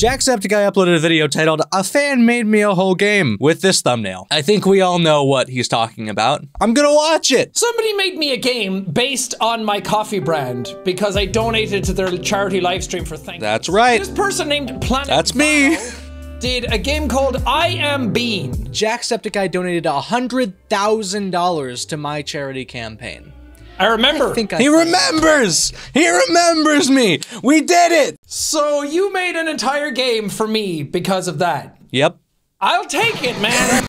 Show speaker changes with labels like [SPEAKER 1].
[SPEAKER 1] Jacksepticeye uploaded a video titled A Fan Made Me a Whole Game with this thumbnail. I think we all know what he's talking about. I'm gonna watch it!
[SPEAKER 2] Somebody made me a game based on my coffee brand because I donated to their charity livestream for thank
[SPEAKER 1] That's right.
[SPEAKER 2] This person named Planet
[SPEAKER 1] That's me.
[SPEAKER 2] Did a game called I Am Bean.
[SPEAKER 1] Jacksepticeye donated $100,000 to my charity campaign.
[SPEAKER 2] I remember.
[SPEAKER 1] I think I he remembers! He remembers me! We did it!
[SPEAKER 2] so you made an entire game for me because of that.
[SPEAKER 1] Yep.
[SPEAKER 2] I'll take it, man.